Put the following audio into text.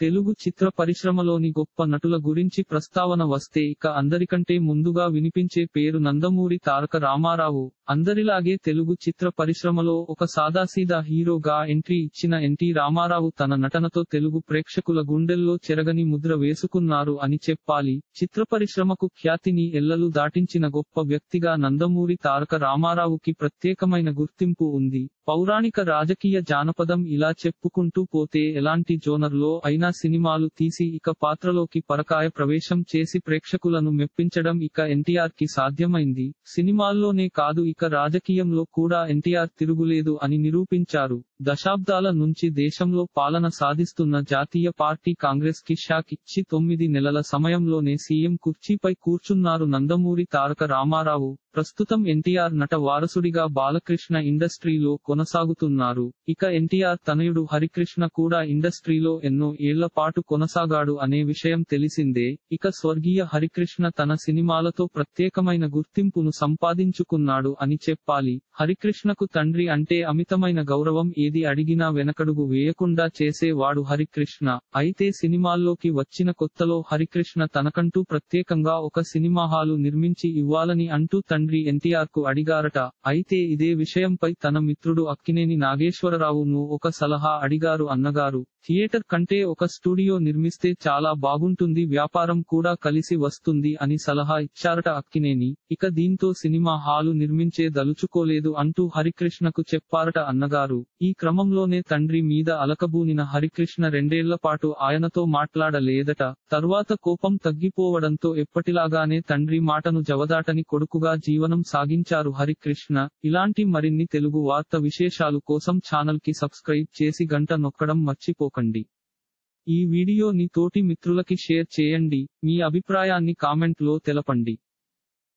తెలుగు చిత్ర పరిశ్రమలోని గొప్ప నటుల గురించి ప్రస్తావన వస్తే ఇక అందరికంటే ముందుగా వినిపించే పేరు నందమూరి తారక రామారావు. అందరిలాగే తెలుగు చిత్ర పరిశ్రమలో ఒక సాదాసీదా హీరోగా ఎంట్రీ ఇచ్చిన ఎన్టీ రామారావు తన నటనతో తెలుగు ప్రేక్షకుల గుండెల్లో చెరగని ముద్ర వేసుకున్నారు అని చెప్పాలి. చిత్ర పరిశ్రమకు ఖ్యాతిని ఎల్లలు దాటించిన గొప్ప వ్యక్తిగా నందమూరి తారక రామారావుకి ప్రత్యేకమైన గుర్తింపు ఉంది. పౌరాణిక రాజకీయ జానపదం ఇలా చెప్పుకుంటూ పోతే ఎలాంటి జోనర్లో అయినా సినిమాలు తీసి ఇక పాత్రలోకి పరకాయ ప్రవేశం చేసి ప్రేక్షకులను మెప్పించడం ఇక ఎన్టీఆర్కి సాధ్యమైంది. సినిమాల్లోనే కాదు ఇక రాజకీయంలో కూడా ఎన్టీఆర్ తిరుగులేదు అని నిరూపించారు. దశాబ్దాల నుంచి దేశంలో పాలన సాధిస్తున్న జాతీయ పార్టీ కాంగ్రెస్కి షాక్ ఇచ్చి తొమ్మిది నెలల సమయంలోనే సీఎం కుర్చీపై కూర్చున్నారు నందమూరి తారక రామారావు. ప్రస్తుతం ఎన్టీఆర్ నట వారసుడిగా బాలకృష్ణ ఇండస్ట్రీలో కొనసాగుతున్నారు. ఇక ఎన్టీఆర్ తనయుడు హరికృష్ణ కూడా ఇండస్ట్రీలో ఎన్నో ఏళ్ళ పాటు కొనసాగాడు అనే విషయం తెలిసిందే. ఇక స్వర్గీయ హరికృష్ణ తన సినిమాలతో ప్రత్యేకమైన గుర్తింపును సంపాదించుకున్నాడు అని చెప్పాలి. హరికృష్ణకు తండ్రి అంటే అమితమైన గౌరవం ఏది అడిగినా వెనకడుగు వేయకుండా చేసేవాడు హరికృష్ణ. అయితే సినిమాల్లోకి వచ్చిన కొత్తలో హరికృష్ణ తనకంటూ ప్రత్యేకంగా ఒక సినిమా హాలు నిర్మించి ఇవ్వాలని అంటూ తండ్రి ఎన్టీఆర్కు అడిగారట. అయితే ఇదే విషయంపై తన మిత్రుడు అక్కినేని నాగేశ్వరరావును ఒక సలహా అడిగారు అన్నగారు. థియేటర్ కంటే ఒక స్టూడియో నిర్మిస్తే చాలా బాగుంటుంది వ్యాపారం కూడా కలిసి వస్తుంది అని సలహా ఇచ్చారట అక్కినేని. ఇక దీంతో సినిమా హాలు నిర్మించే దలుచుకోలేదు. అంటూ హరికృష్ణకు చెప్పారట అన్నగారు. ఈ క్రమంలోనే తండ్రి మీద అలకబూనిన హరికృష్ణ రెండేళ్ళ పాటు ఆయనతో మాట్లాడలేదట. తర్వాత కోపం తగ్గిపోవడంతో ఎప్పటిలాగానే తండ్రి మాటను జవదాటని కొడుకుగా జీవనం సాగించారు హరికృష్ణ. ఇలాంటి మరిన్ని తెలుగు వార్త విశేషాలు కోసం ఛానల్కి సబ్స్క్రైబ్ చేసి గంట నొక్కడం మర్చిపోకండి. ఈ వీడియోని తోటి మిత్రులకి షేర్ చేయండి. మీ అభిప్రాయాన్ని కామెంట్లో తెలపండి.